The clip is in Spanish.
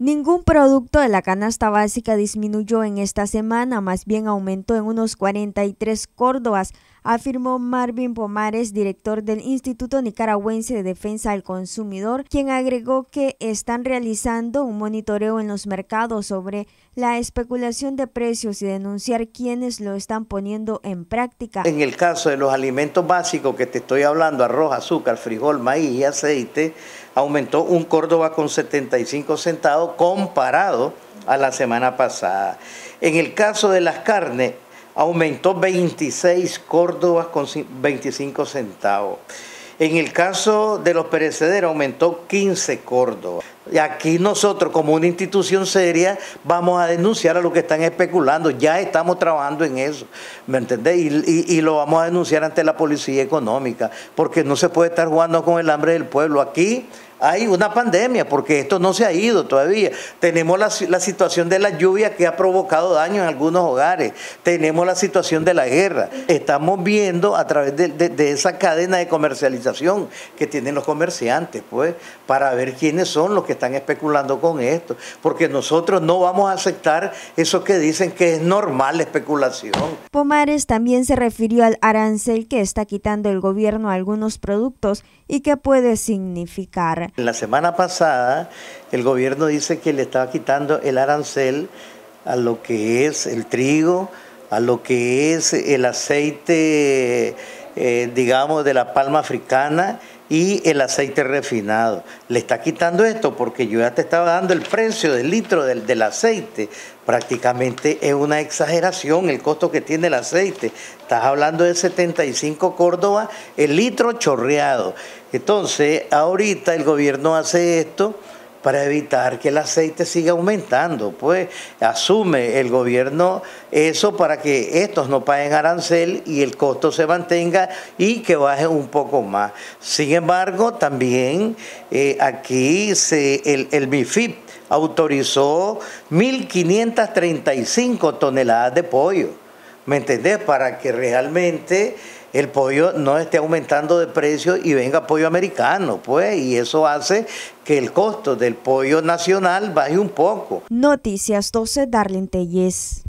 Ningún producto de la canasta básica disminuyó en esta semana, más bien aumentó en unos 43 córdobas, afirmó Marvin Pomares, director del Instituto Nicaragüense de Defensa del Consumidor, quien agregó que están realizando un monitoreo en los mercados sobre la especulación de precios y denunciar quienes lo están poniendo en práctica. En el caso de los alimentos básicos que te estoy hablando, arroz, azúcar, frijol, maíz y aceite, aumentó un Córdoba con 75 centavos comparado a la semana pasada. En el caso de las carnes, aumentó 26 Córdobas con 25 centavos. En el caso de los perecederos aumentó 15 Córdoba. Y aquí nosotros como una institución seria vamos a denunciar a los que están especulando. Ya estamos trabajando en eso, ¿me entendés? Y, y, lo vamos a denunciar ante la policía económica, porque no se puede estar jugando con el hambre del pueblo. Aquí hay una pandemia, porque esto no se ha ido todavía. Tenemos la, situación de la lluvia que ha provocado daño en algunos hogares. Tenemos la situación de la guerra. Estamos viendo a través de, esa cadena de comercialización que tienen los comerciantes, pues, para ver quiénes son los que están especulando con esto. Porque nosotros no vamos a aceptar eso que dicen que es normal la especulación. Pomares también se refirió al arancel que está quitando el gobierno a algunos productos y qué puede significar. La semana pasada el gobierno dice que le estaba quitando el arancel a lo que es el trigo, a lo que es el aceite, eh, digamos, de la palma africana y el aceite refinado. Le está quitando esto porque yo ya te estaba dando el precio del litro del, del, aceite. Prácticamente es una exageración el costo que tiene el aceite. Estás hablando de 75 Córdoba el litro chorreado. Entonces, ahorita el gobierno hace esto para evitar que el aceite siga aumentando. Pues asume el gobierno eso para que estos no paguen arancel y el costo se mantenga y que baje un poco más. Sin embargo, también eh, aquí se, el, el MIFIP autorizó 1.535 toneladas de pollo. ¿Me entendés? Para que realmente el pollo no esté aumentando de precio y venga pollo americano, pues, y eso hace que el costo del pollo nacional baje un poco. Noticias 12, Darlene Telles.